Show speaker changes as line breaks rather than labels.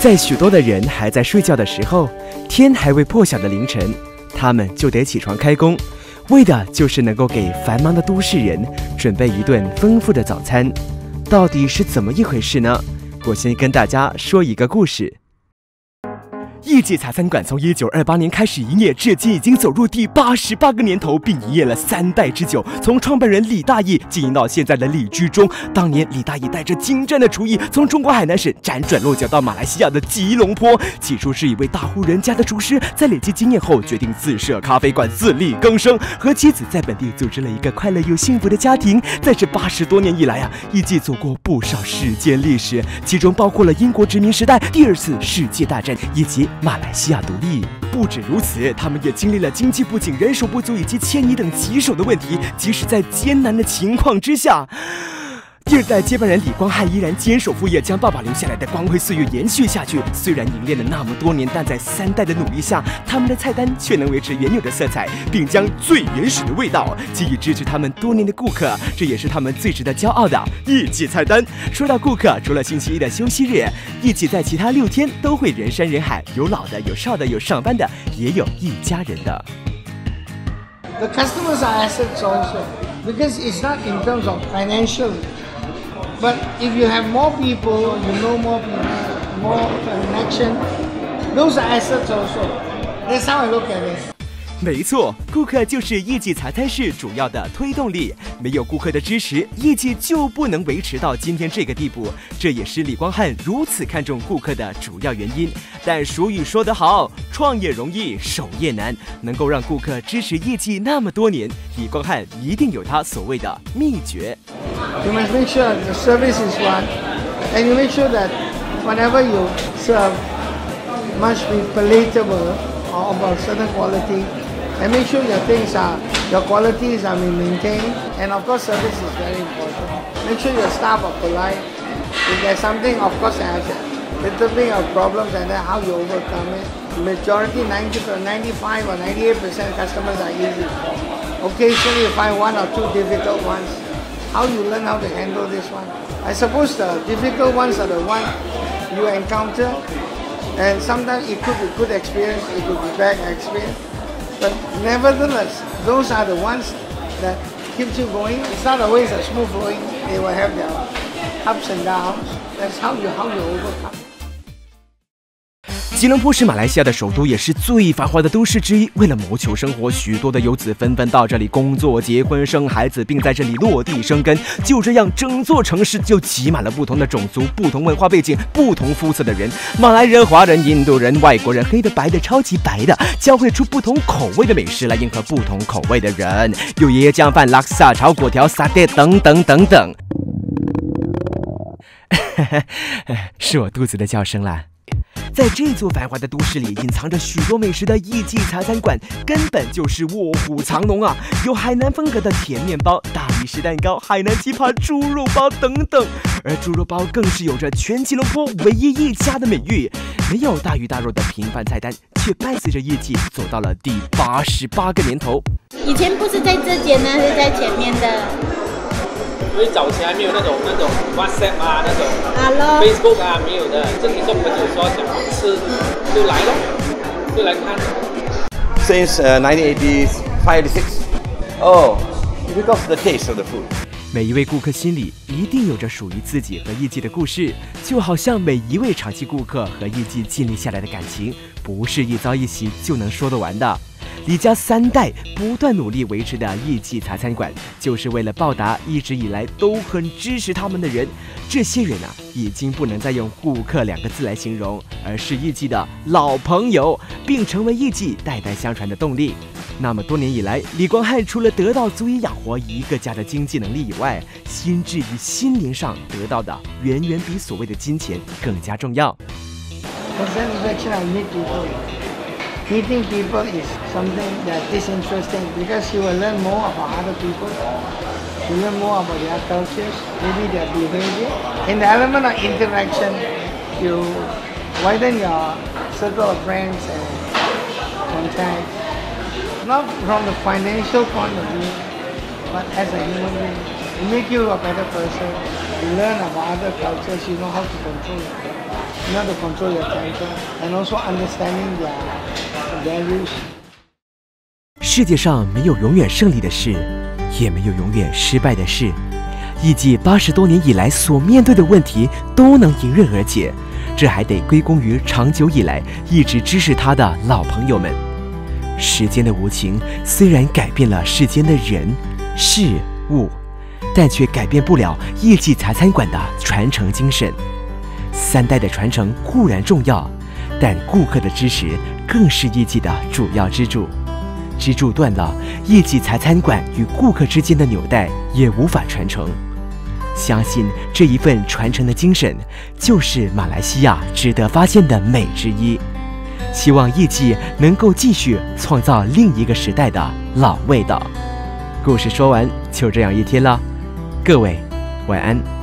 在许多的人还在睡觉的时候，天还未破晓的凌晨，他们就得起床开工，为的就是能够给繁忙的都市人准备一顿丰富的早餐。到底是怎么一回事呢？我先跟大家说一个故事。艺记茶餐馆从一九二八年开始营业，至今已经走入第八十八个年头，并营业了三代之久。从创办人李大义经营到现在的李居中，当年李大义带着精湛的厨艺，从中国海南省辗转落脚到马来西亚的吉隆坡。起初是一位大户人家的厨师，在累积经验后，决定自设咖啡馆，自力更生，和妻子在本地组织了一个快乐又幸福的家庭。在这八十多年以来啊，艺记走过不少世界历史，其中包括了英国殖民时代、第二次世界大战以及。马来西亚独立。不止如此，他们也经历了经济不景、人手不足以及迁移等棘手的问题。即使在艰难的情况之下。第二代接班人李光汉依然坚守副业，将爸爸留下来的光辉岁月延续下去。虽然凝练了那么多年，但在三代的努力下，他们的菜单却能维持原有的色彩，并将最原始的味道给予支持他们多年的顾客。这也是他们最值得骄傲的一季菜单。说到顾客，除了星期一的休息日，一季在其他六天都会人山人海，有老的，有少的，有上班的，也有一家人的。
The customers are assets also because it's not in terms of financial. But if you have more people, you know more people, more connection, those are assets also. That's how I look at it.
没错，顾客就是业绩茶餐室主要的推动力。没有顾客的支持，业绩就不能维持到今天这个地步。这也是李光汉如此看重顾客的主要原因。但俗语说得好，创业容易，守业难。能够让顾客支持业绩那么多年，李光汉一定有他所谓的秘诀。
You must make sure the service is one, and you make sure that whatever you serve must be palatable or of a certain quality. and make sure your things are, your qualities are being maintained. And of course, service is very important. Make sure your staff are polite. If there's something, of course, there's a little bit of problems and then how you overcome it. Majority, 90, 95 or 98% customers are easy. Occasionally, you find one or two difficult ones. How you learn how to handle this one? I suppose the difficult ones are the ones you encounter and sometimes it could be good experience, it could be bad experience. But nevertheless, those are the ones that keeps you going. It's not always a smooth going. They will have their ups and downs. That's how you how you overcome.
吉隆坡是马来西亚的首都，也是最繁华的都市之一。为了谋求生活，许多的游子纷纷到这里工作、结婚、生孩子，并在这里落地生根。就这样，整座城市就挤满了不同的种族、不同文化背景、不同肤色的人：马来人、华人、印度人、外国人，黑的、白的、超级白的，交汇出不同口味的美食来迎合不同口味的人。有椰浆饭、拉萨炒粿条、沙爹等等等等。是我肚子的叫声啦。在这座繁华的都市里，隐藏着许多美食的艺记茶餐馆，根本就是卧虎藏龙啊！有海南风格的甜面包、大理石蛋糕、海南鸡扒、猪肉包等等，而猪肉包更是有着全吉隆坡唯一一家的美誉。没有大鱼大肉的平凡菜单，却伴随着业绩走到了第八十八个年头。
以前不是在这间呢，是在前面的。
因为早期还没有那种那种 WhatsApp 啊，那种 Facebook 啊，没有的。这里说朋友说想吃，就来咯，就来看。
Since uh, 1985, 86. Oh, because the taste of the food.
每一位顾客心里一定有着属于自己和艺伎的故事，就好像每一位长期顾客和艺伎建立下来的感情，不是一朝一夕就能说得完的。李家三代不断努力维持的艺记茶餐馆，就是为了报答一直以来都很支持他们的人。这些人啊，已经不能再用顾客两个字来形容，而是艺记的老朋友，并成为艺记代代相传的动力。那么多年以来，李光汉除了得到足以养活一个家的经济能力以外，心智与心灵上得到的，远远比所谓的金钱更加重要。
Meeting people is something that is interesting because you will learn more about other people. You learn more about their cultures, maybe their behavior. In the element of interaction, you widen your circle of friends and contacts. Not from the financial point of view, but as a human being. It make you a better person. You learn about other cultures, you know how to control it. not to control your temper, and also understanding their values.
世界上没有永远胜利的事，也没有永远失败的事。艺伎八十多年以来所面对的问题都能迎刃而解，这还得归功于长久以来一直支持他的老朋友们。时间的无情虽然改变了世间的人事物，但却改变不了艺伎茶餐馆的传承精神。三代的传承固然重要，但顾客的支持更是艺伎的主要支柱。支柱断了，艺伎才餐馆与顾客之间的纽带也无法传承。相信这一份传承的精神，就是马来西亚值得发现的美之一。希望艺伎能够继续创造另一个时代的老味道。故事说完，就这样一天了。各位，晚安。